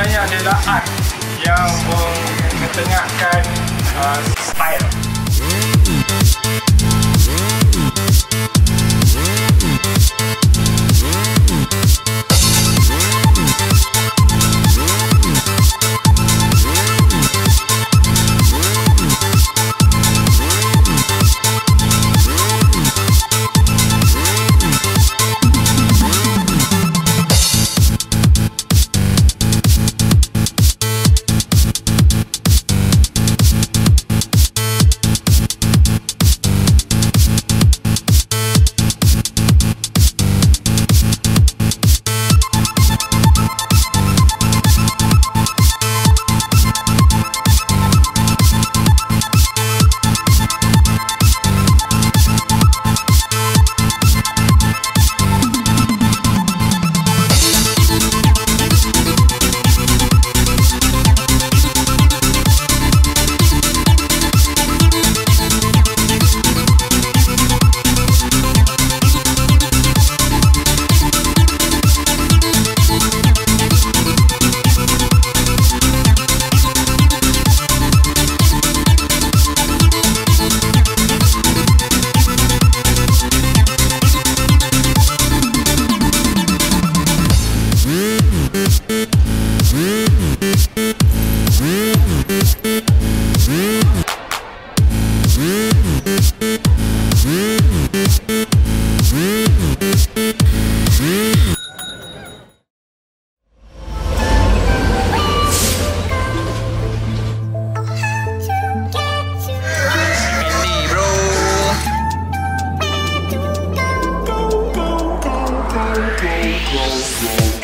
sebenarnya adalah art yang mengetengahkan uh, roll.